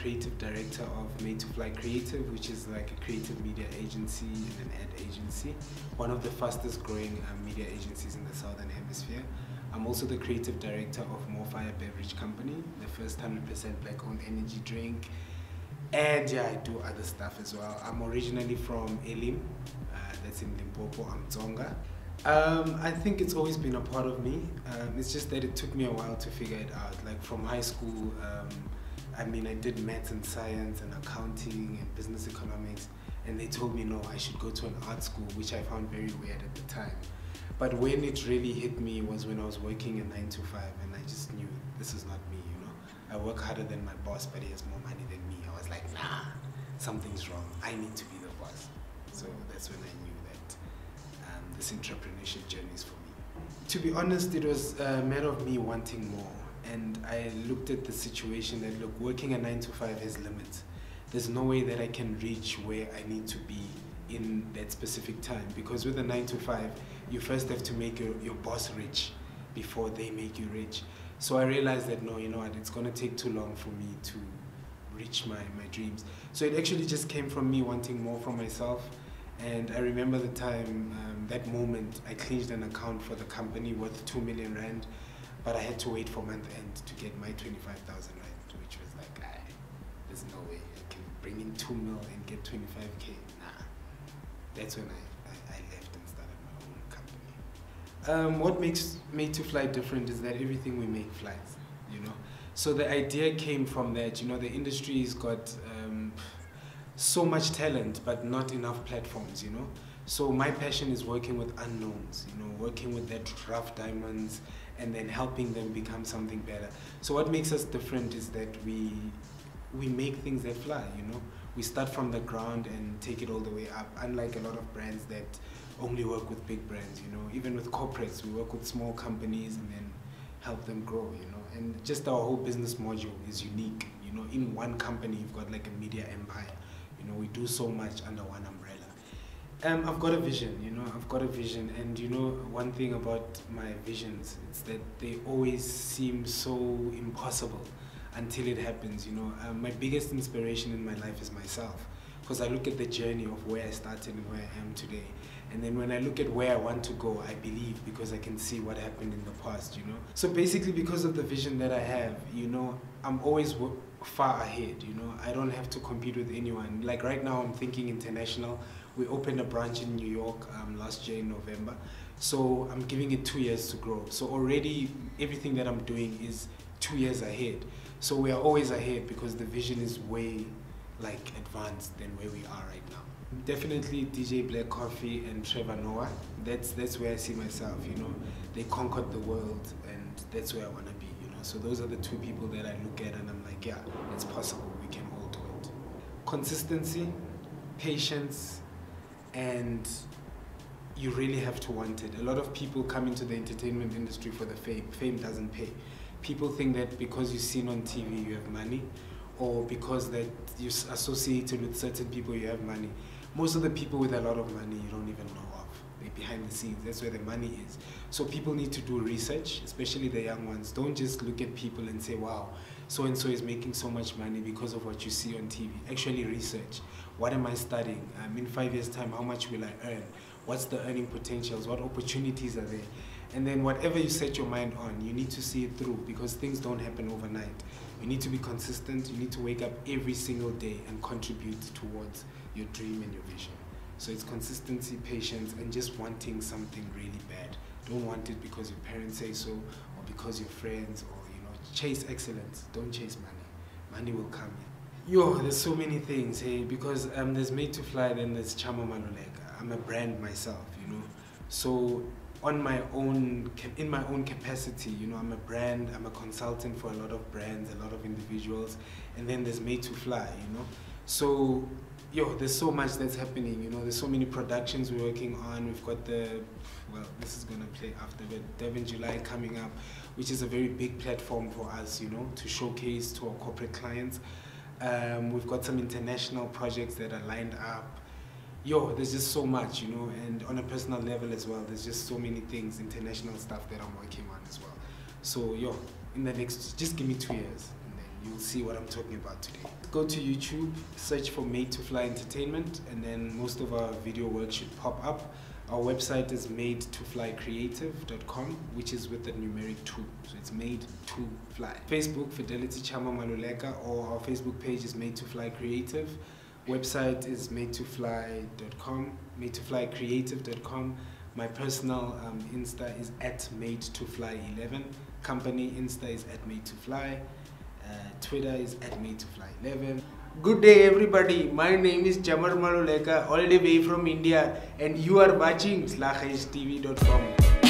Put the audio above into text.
creative director of Made to Fly Creative, which is like a creative media agency and an ad agency, one of the fastest growing um, media agencies in the Southern Hemisphere. I'm also the creative director of MoFaya Beverage Company, the first 100% black owned energy drink. And yeah, I do other stuff as well. I'm originally from Elim, uh, that's in Limpopo, I'm Tsonga. Um, I think it's always been a part of me. Um, it's just that it took me a while to figure it out. Like from high school, um, I mean, I did maths and science and accounting and business economics, and they told me no, I should go to an art school, which I found very weird at the time. But when it really hit me was when I was working a nine to five, and I just knew this is not me. You know, I work harder than my boss, but he has more money than me. I was like, nah, something's wrong. I need to be the boss. So that's when I knew Um, this entrepreneurship journey is for me. To be honest, it was a matter of me wanting more. And I looked at the situation that, look, working a nine to five has limits. There's no way that I can reach where I need to be in that specific time. Because with a nine to five, you first have to make your, your boss rich before they make you rich. So I realized that, no, you know what, it's going to take too long for me to reach my, my dreams. So it actually just came from me wanting more for myself and I remember the time, um, that moment, I clinched an account for the company worth 2 million rand, but I had to wait for month end to get my 25,000 rand, which was like, ah, there's no way I can bring in 2 mil and get 25k. Nah. That's when I, I, I left and started my own company. Um, what makes Made to Fly different is that everything we make flies, you know? So the idea came from that, you know, the industry's got um, so much talent but not enough platforms you know? So my passion is working with unknowns you know working with that rough diamonds and then helping them become something better. So what makes us different is that we we make things that fly you know? We start from the ground and take it all the way up unlike a lot of brands that only work with big brands you know? Even with corporates we work with small companies and then help them grow you know? And just our whole business module is unique you know? In one company you've got like a media empire you know, we do so much under one umbrella. Um, I've got a vision, you know, I've got a vision. And you know, one thing about my visions, it's that they always seem so impossible until it happens, you know. Um, my biggest inspiration in my life is myself. Because I look at the journey of where I started and where I am today. And then when I look at where I want to go, I believe because I can see what happened in the past, you know. So basically, because of the vision that I have, you know, I'm always far ahead, you know. I don't have to compete with anyone. Like right now, I'm thinking international. We opened a branch in New York um, last year in November. So I'm giving it two years to grow. So already everything that I'm doing is two years ahead. So we are always ahead because the vision is way like advanced than where we are right now. Definitely DJ Black Coffee and Trevor Noah. That's that's where I see myself. You know, they conquered the world, and that's where I want to be. You know, so those are the two people that I look at, and I'm like, yeah, it's possible. We can all do it. Consistency, patience, and you really have to want it. A lot of people come into the entertainment industry for the fame. Fame doesn't pay. People think that because you're seen on TV, you have money, or because that you're associated with certain people, you have money most of the people with a lot of money you don't even know of. They're behind the scenes. That's where the money is. So people need to do research, especially the young ones. Don't just look at people and say, wow, so and so is making so much money because of what you see on TV. Actually research. What am I studying? Um, in five years' time, how much will I earn? What's the earning potentials? What opportunities are there? And then whatever you set your mind on, you need to see it through because things don't happen overnight. You need to be consistent. You need to wake up every single day and contribute towards your dream and your vision. So it's consistency, patience, and just wanting something really bad. Don't want it because your parents say so, or because your friends, or you know, chase excellence. Don't chase money. Money will come. Yo, there's so many things, hey, because um, there's Made to Fly, then there's Charma Maluleka. I'm a brand myself, you know. So on my own, in my own capacity, you know, I'm a brand, I'm a consultant for a lot of brands, a lot of individuals, and then there's Made to Fly, you know. So yo, there's so much that's happening. You know, there's so many productions we're working on. We've got the, well, this is gonna play after, but Durban July coming up, which is a very big platform for us. You know, to showcase to our corporate clients. Um, we've got some international projects that are lined up. Yo, there's just so much, you know, and on a personal level as well. There's just so many things, international stuff that I'm working on as well. So, yo, in the next, just give me two years, and then you'll see what I'm talking about today. Go to YouTube, search for Made to Fly Entertainment, and then most of our video work should pop up. Our website is made to fly creative.com, which is with the numeric 2. So it's made to fly. Facebook, Fidelity Charma Maluleka, or our Facebook page is made to fly creative. Website is made to fly.com, made to fly My personal um, Insta is at made to fly 11. Company Insta is at made to fly. Uh, Twitter is at made to fly 11. Good day, everybody. My name is Charma Maluleka, all the way from India, and you are watching SlaghuisTV.com.